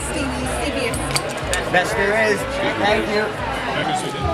CBS. Best there is. Thank you.